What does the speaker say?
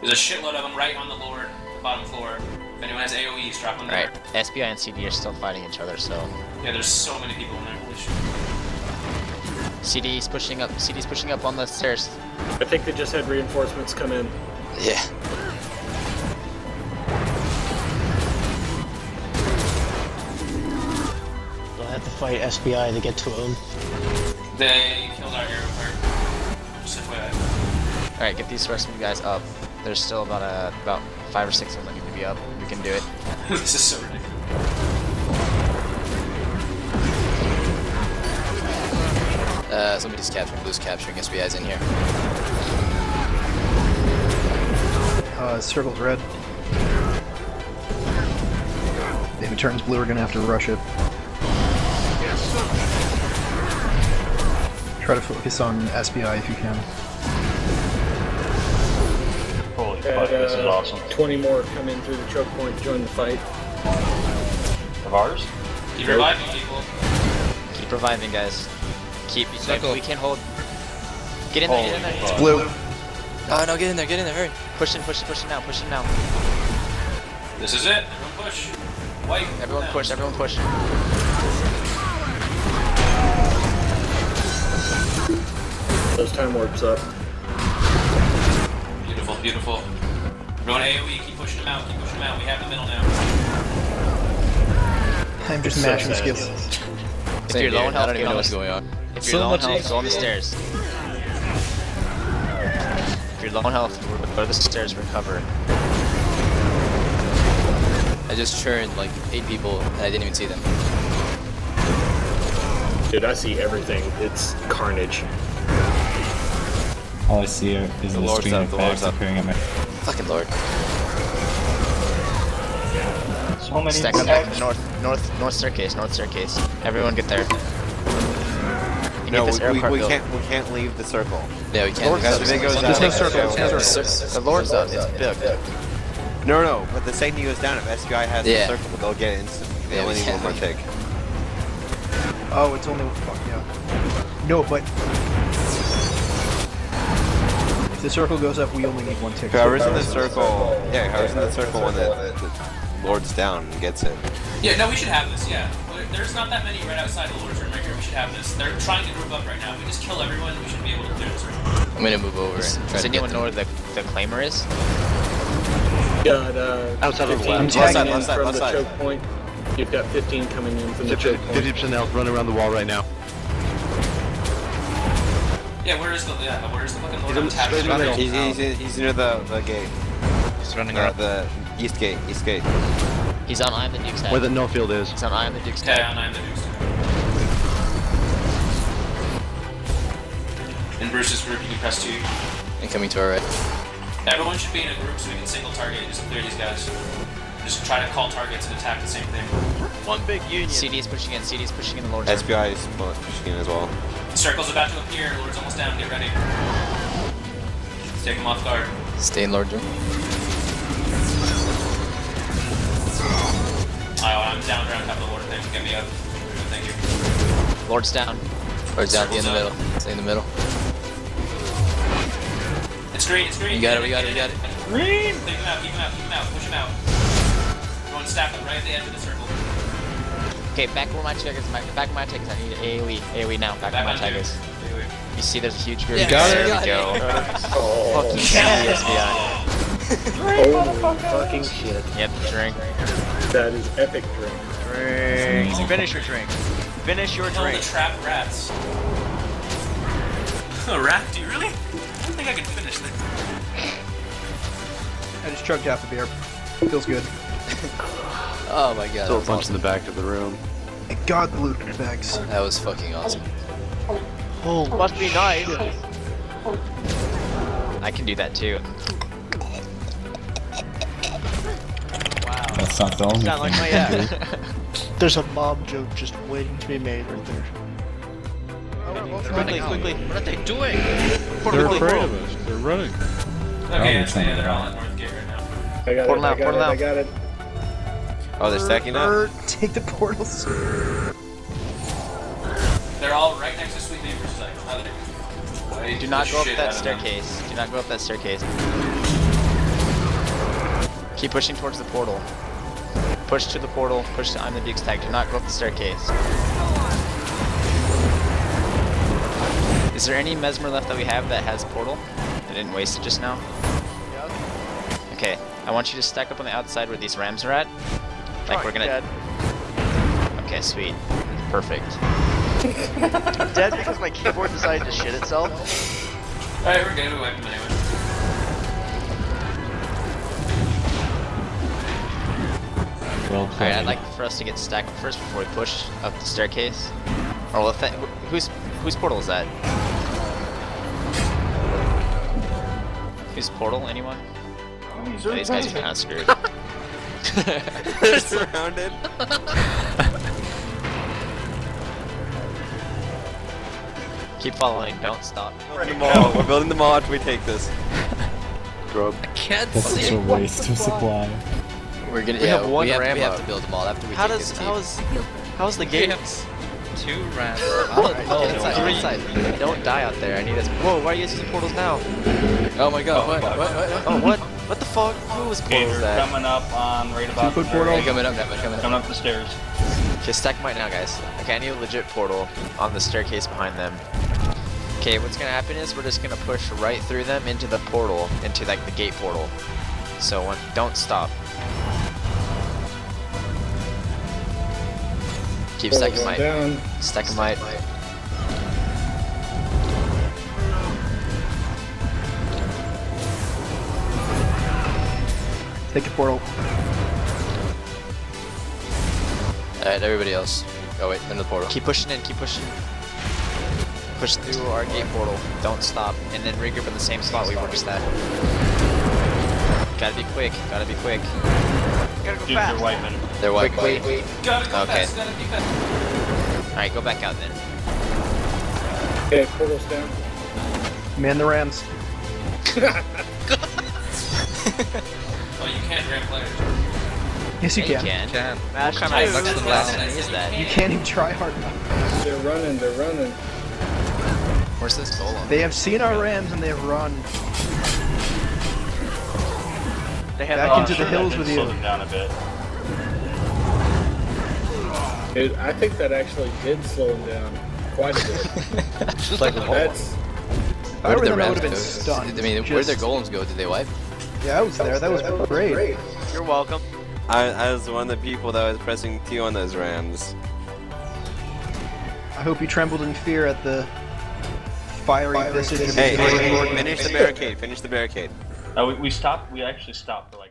There's a shitload of them right on the Lord, the bottom floor. If anyone has AoEs, drop them Right. there. SBI and CD are still fighting each other, so Yeah, there's so many people in there. Holy shit. CD's pushing up. CD's pushing up on the stairs. I think they just had reinforcements come in. Yeah. They'll have to fight SBI to get to him. They killed our arrow part. Just FYI. All right, get these rest of you guys up. There's still about a about five or six of them that need to be up. We can do it. this is so ridiculous. Uh, somebody's capturing. Blue's capturing. SBI's in here. Uh, circle's red. If it turns blue, we're gonna have to rush it. Try to focus on SBI if you can. Had, fuck, this is awesome. 20 more come in through the choke point to join the fight. Of ours? Keep reviving people. Keep reviving, guys. Keep. Circle. We can hold. Get in there. Get in there. fuck. Blue. Oh no, get in there, get in there, hurry. Push in. Push in. Push in now. Push in now. This is it. Everyone push. White. Everyone down. push. Everyone push. Those time warps up. Beautiful, beautiful. Everyone AoE, keep pushing them out, keep pushing them out. We have the middle now. I'm just mashing sad. skills. If you're low on I don't even know what's going on. If you're low on health, go on the stairs. If you're low on health, go to the stairs, recover. I just churned like eight people and I didn't even see them. Dude, I see everything. It's carnage. All I see are- is The the, Lord's up, of the bags appearing at my. Fucking lord. So many Stack up attacks. north, north, north staircase, north staircase. Everyone get there. You No, we, we, we can't we can't leave the circle. Yeah, we can't. Lord's we up. gotta- If it goes Just down, take circle, yeah, take yeah. circle. The Lord's up. It's big. No, no, but the second he goes down, if SBI has Yeah. the circle, they'll get it instantly. They Yeah, only need one more tick. Oh, it's only fuck yeah. No, but if the circle goes up, we only need one tick. Whoever's in the circle, yeah, whoever's in the circle when the, the Lord's down gets it. Yeah, no, we should have this, yeah. There's not that many right outside the Lord's Room right here. We should have this. They're trying to group up right now. If we just kill everyone, we should be able to clear this room. I'm gonna move over and try Does to get anyone know where the, the claimer is? Got uh, Outside of 15 left. coming Left side, in left side, from left the side. choke point. You've got 15 coming in from the choke point. 50% health running around the wall right now. Yeah, where is the yeah, where is the fucking Lord? He's, I'm tapping he's, the middle. he's, he's, he's near the, the gate. He's running uh, Or around. the east gate, east gate. He's on I am the Duke's head. Where the no field is. He's on I am the Duke's head. Yeah, I'm the Dukes. In Bruce's group, you can press two. And coming to our right. Everyone should be in a group so we can single target and just clear these guys. Just try to call targets and attack the same thing. One big union. CD is pushing in. CD is pushing in the Lord's room. SBI is pushing in as well. Circle's about to appear. Lord's almost down. Get ready. Let's take him off guard. Stay Room. Oh, I'm down around top of the Lord. Thanks. Get me up. Thank you. Lord's down. Or down in the middle. Stay in the middle. It's green. It's green. You got it, we got it, we got it. Green. Take him out. Keep him out. Keep him out. Push him out. Everyone stack up right at the edge of the circle. Okay, back where my tigers. My, back where my tigers. I need AOE. AOE now. Back, Back where my two. tigers. Wait, wait. You see, there's a huge group. You got there it. we go. Oh, Fucking SBI. holy fucking shit. Yep, drink. That is epic drink. Drink. Finish your drink. Finish your Kill the drink. trap rats. A rat? Do you really? I don't think I can finish this. I just chugged half a beer. Feels good. Oh my god. Still a that was bunch in the back of the room. I got the loot bags. That was fucking awesome. Oh, must be nice. I can do that too. Wow. That's not the only Sound like my yeah. There's a mob joke just waiting to be made right there. Quickly, quickly. What are they doing? They're afraid of us. They're running. Okay, Oh, yeah, so yeah, they're not all at North Gate right now. I got Portal it. out, I got portal it. out. I got it. Oh, they're stacking up? Take the portals. They're all right next to Sweet Neighbor's site. Oh, they- Do not go up that out of them. staircase. Do not go up that staircase. Keep pushing towards the portal. Push to the portal. Push to I'm the Duke's tag. Do not go up the staircase. Is there any mesmer left that we have that has portal? I didn't waste it just now. Okay, I want you to stack up on the outside where these rams are at. Like we're gonna. Dead. Okay, sweet, perfect. Dead because my keyboard decided to shit itself. Alright, we're good. We wiped him anyway. Well Alright. I'd like for us to get stacked first before we push up the staircase. Oh, or if that, wh- whose whose portal is that? Whose portal? Anyone? Oh, these guys are kind of screwed. They're surrounded. Keep following. Don't stop. Building the mall. We're building the mall after we take this. I can't That's such a waste of supply. We're gonna. We yeah, have one we have, ram we have to build them all after we How take does this how team. is how's the We gate? have two ramps. Oh, Oh, inside, three. inside. Don't die out there. I need us. Whoa, why are you guys using portals now? Oh my god! What? What? What? what? Oh, what? What the fuck? Whose Okay, portal is that? coming up on right about Two-foot there. portal. They're coming up now. They're coming up. Coming up the stairs. Okay, stack them right now, guys. Okay, I need a legit portal on the staircase behind them. Okay, what's gonna happen is we're just gonna push right through them into the portal, into like the gate portal. So when, don't stop. Keep stacking Going might. down. Stacking might. Take the portal. Alright, everybody else. Oh wait, into the portal. Keep pushing in, keep pushing. Push through our gate portal. Don't stop. And then regroup in the same spot we were just at. Gotta be quick, gotta be quick. Gotta go Dude, fast. they're wiping. They're white. Quick, wait. Gotta go Okay. fast. Gotta be fast. Alright, go back out then. Okay, portal's down. Man the Rams. You can't ram players. Yes, you Yeah, can. you can. Smash What kind of two. sucks the blast is that? you You can't even try hard enough. They're running, they're running. Where's this golem? They have seen our Rams and they have run. They have Back into the hills with you. Them down a bit. It, I think that actually did slow them down quite a bit. like That's If I Where were did the them, I Rams would have been go? stunned. I mean, where did their golems go? Did they wipe? Yeah, I was there. That was great. You're welcome. I, I was one of the people that was pressing T on those Rams. I hope you trembled in fear at the fiery visage of Hey, the hey, hey, finish the barricade. Finish the barricade. Uh, we, we stopped. We actually stopped for like